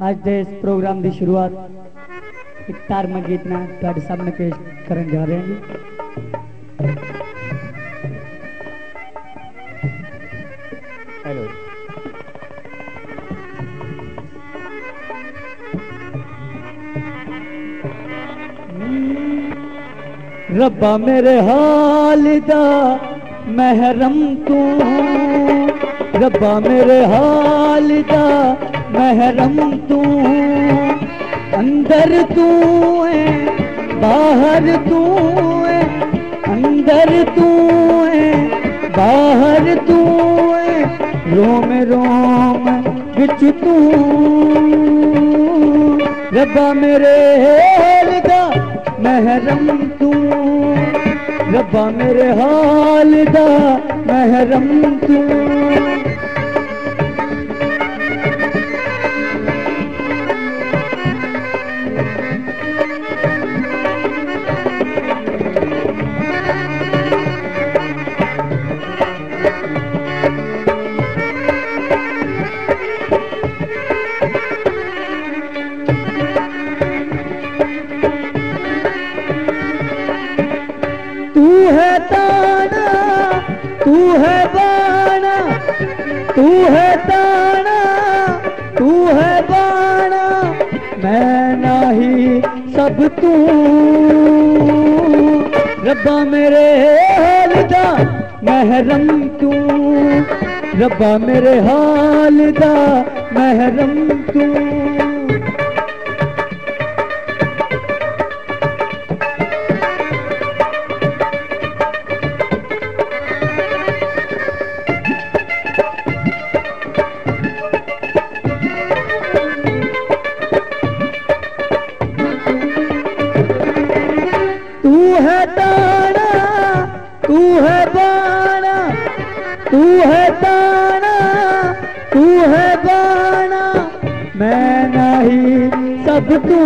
ਅੱਜ ਦੇ ਇਸ ਪ੍ਰੋਗਰਾਮ ਦੀ ਸ਼ੁਰੂਆਤ ਇੱਕ ਧਾਰਮਿਕ ਗੀਤ ਨਾਲ ਤੁਹਾਡੇ ਸਾਹਮਣੇ ਪੇਸ਼ ਕਰਨ ਜਾ ਰਹੇ ਹਾਂ ਜੀ हेलो ਰੱਬਾ ਮੇਰੇ ਹਾਲ ਦਾ ਮਹਿਰਮ ਤੂੰ ਰੱਬਾ ਮੇਰੇ ਹਾਲ ਦਾ महरम तू अंदर तू है बाहर तू है अंदर तू है तूं तू तूं रोम रोम तू। रबा मेरे हाल दा महरम तू रबा मेरे हाल दा महरम तू। तू है ताना तू है बाणा मैं नाही सब तू। रब्बा मेरे हाल दा, महरम तू। रब्बा मेरे हाल दा, महरम तू। है ताना तू है बाना तू है ताना, तू है बाणा, मैं नहीं सब तू।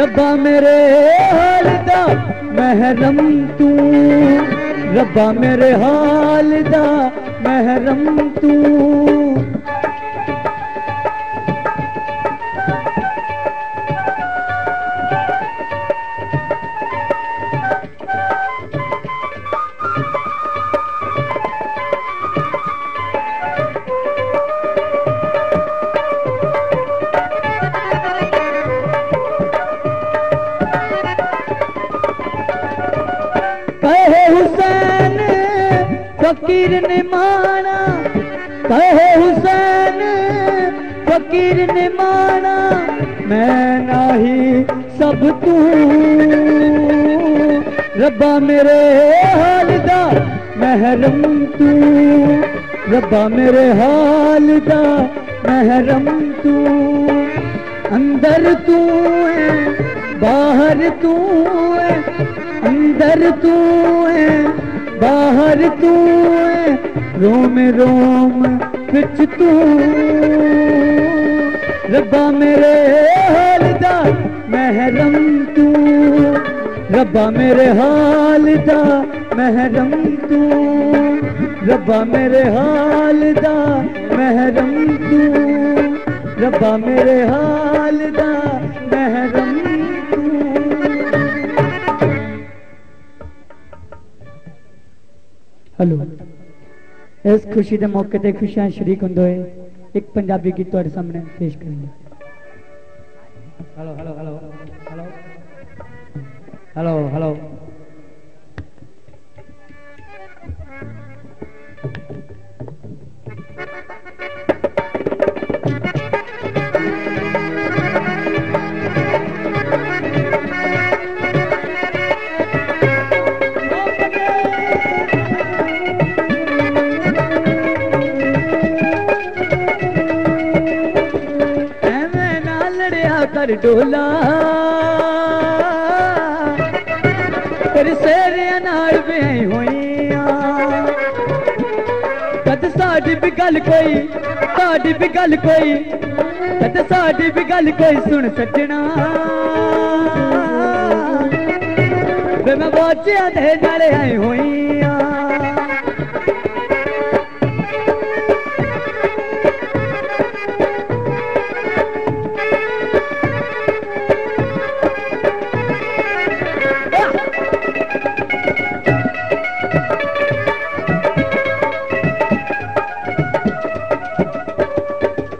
रब्बा मेरे हाल दा महरम तू। रब्बा मेरे हाल दा महरम तू। फकीर ने माना, कहे हुसैन, फकीर ने माना, मैं नाही सब तू। रब्बा मेरे हाल दा महरम तू। रब्बा मेरे हाल दा महरम तू। अंदर तू है, बाहर तू है, अंदर तू है बाहर तू रोम रोम विच तू। रब्बा मेरे हाल दा महरम तू। रब्बा मेरे हाल दा महरम तू। रब्बा मेरे हाल दा महरम तू। रब्बा मेरे हाल दा महरम ਹੈਲੋ ਇਸ ਖੁਸ਼ੀ ਦੇ ਮੌਕੇ ਤੇ ਖੁਸ਼ੀਆਂ ਸ਼ਰੀਕ ਹੁੰਦੇ ਹੋਏ ਇੱਕ ਪੰਜਾਬੀ ਗੀਤ ਤੁਹਾਡੇ ਸਾਹਮਣੇ ਪੇਸ਼ ਕਰਾਂਗੇ hello hello hello hello hello hello डोला। कर सेर अनार में हुई कद साड़ी भी गल कोई साड़ी भी गल कोई, कद साड़ी भी गल कोई सुन सजना। वे मैं बाजिया दे नाले आई हुई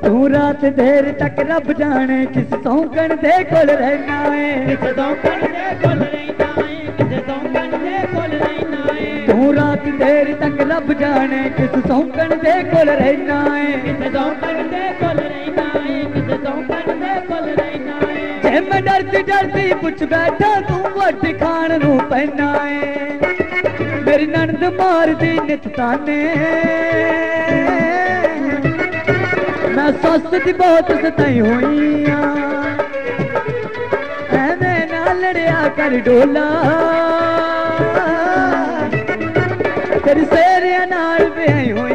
ਤੂੰ ਰਾਤ ਦੇਰ ਤੱਕ ਰੱਬ ਜਾਣੇ ਕਿਸ ਸੌਂਕਣ ਦੇ ਕੋਲ ਰਹਿਣਾ ਏ? ਕਿਸ ਸੌਂਕਣ ਦੇ ਕੋਲ ਰਹਿਣਾ ਏ? ਕਿਸ ਸੌਂਕਣ ਦੇ ਕੋਲ ਰਹਿਣਾ ਏ? ਤੂੰ ਰਾਤ ਦੇਰ ਤੱਕ ਰੱਬ ਜਾਣੇ ਕਿਸ ਸੌਂਕਣ ਦੇ ਕੋਲ ਰਹਿਣਾ ਏ? ਕਿਸ ਸੌਂਕਣ ਦੇ ਕੋਲ ਰਹਿਣਾ ਏ? ਕਿਸ ਸੌਂਕਣ ਦੇ ਕੋਲ ਰਹਿਣਾ ਏ? ਜੇ ਮੈਂ ਡਰਦੀ ਡਰਦੀ ਪੁੱਛ ਬੈਠਾ ਤੂੰ ਵੱਟ ਖਾਣ ਨੂੰ ਪੈਣਾ ਏ? ਮੇਰੀ ਨਣਦ ਮਾਰਦੀ ਨਿਤ ਤਾਨੇ। ਸੱਸ ਦੀ ਬਹੁਤ ਸਤਾਈ ਹੋਈ ਆ ਐਵੇਂ ਨਾ ਲੜਿਆ ਕਰ ਡੋਲਾ ਤੇਰੀ ਸੇਰਿਆਂ ਨਾਲ ਵਿਆਹੀ ਹੋਈ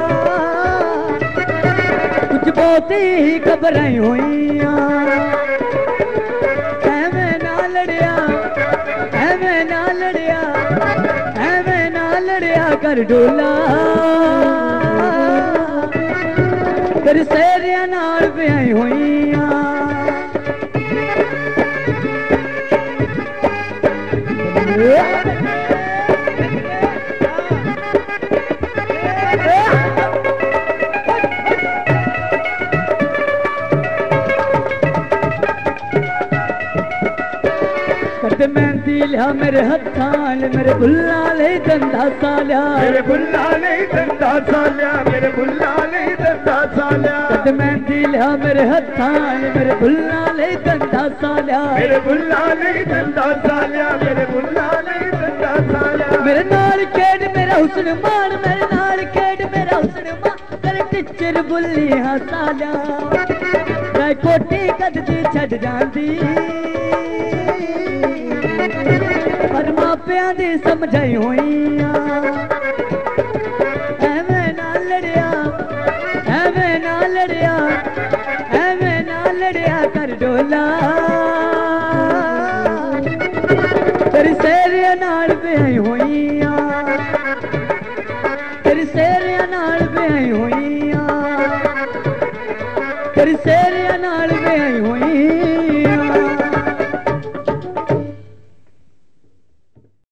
ਮਾਇਆ ਬਹੁਤੀ ਹੀ ਘਬਰਾਂ ਹੋਈਆਂ। ਐਵੇਂ ਨਾ ਲੜਿਆ, ਐਵੇਂ ਨਾ ਲੜਿਆ, ਐਵੇਂ ਨਾ ਲੜਿਆ ਕਰ ਡੋਲਾ। ਤੇਰੇ ਸੇਰਿਆਂ ਨਾਲ ਵਿਆਹੀ ਹੋਈਆਂ ਕਦ ਮਹਿੰਦੀ ਲਿਆ ਮੇਰੇ ਹੱਥਾਂ ਨਾਲ ਮੇਰੇ ਬੁੱਲਾਂ ਲਈ ਦੰਦਾ ਸਾਲਿਆ ਮੇਰੇ ਬੁੱਲਾ ਨਹੀਂ ਦੰਦਾ ਸਾਲਿਆ ਮੇਰੇ ਬੁੱਲਾ ਨਹੀਂ ਦੰਦਾ ਸਾਲਿਆ ਕਦ ਮਹਿੰਦੀ ਲਿਆ ਮੇਰੇ ਹੱਥਾਂ ਨਾਲ ਮੇਰੇ ਬੁੱਲਾਂ ਲਈ ਦੰਦਾ ਸਾਲਿਆ ਮੇਰੇ ਬੁੱਲਾ ਨਹੀਂ ਦੰਦਾ ਸਾਲਿਆ ਮੇਰੇ ਬੁੱਲਾ ਨਹੀਂ ਦੰਦਾ ਸਾਲਿਆ ਮੇਰੇ ਨਾਲ ਖੇਡ ਮੇਰਾ ਹੁਸਨ ਮਾਣ ਮੇਰੇ ਨਾਲ ਖੇਡ ਮੇਰਾ ਹੁਸਨ ਮਾਣ ਤੇਰੇ ਟਿੱਚਰ ਬੁੱਲੀ ਹਸਾ ਜਾ ਮੈਂ ਕੋਟੀ ਕਦਦੀ ਛੱਡ ਜਾਂਦੀ ਮਾਪਿਆਂ ਦੀ ਸਮਝਾਈ ਹੋਈਆਂ। ਐਵੇਂ ਨਾ ਲੜਿਆ, ਐਵੇਂ ਨਾ ਲੜਿਆ, ਐਵੇਂ ਨਾ ਲੜਿਆ ਕਰ ਡੋਲਾ। ਤੇਰੀ ਸੇਰਿਆਂ ਨਾਲ ਵਿਆਹੀ ਹੋਈਆਂ। ਤੇਰੀ ਸੇਰਿਆਂ ਨਾਲ ਵਿਆਹੀ ਹੋਈਆਂ। ਤੇਰੀ ਸੇਰਿਆਂ